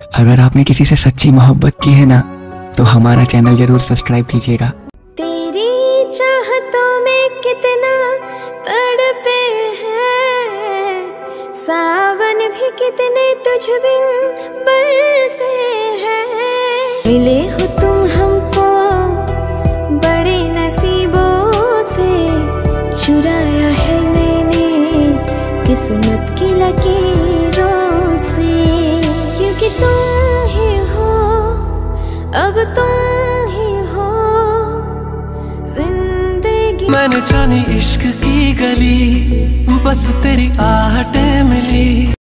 अगर आपने किसी से सच्ची मोहब्बत की है ना तो हमारा चैनल ज़रूर सब्सक्राइब कीजिएगा। तेरी चाहतों में कितना तड़पे हैं, सावन भी कितने तुझ बिन बरसे हैं। मिले हो तुम हमको बड़े नसीबों से, चुराया है मैंने किस्मत की लकीरों अब तुम ही हो। ज़िंदगी मैंने जानी इश्क की गली बस तेरी आहटें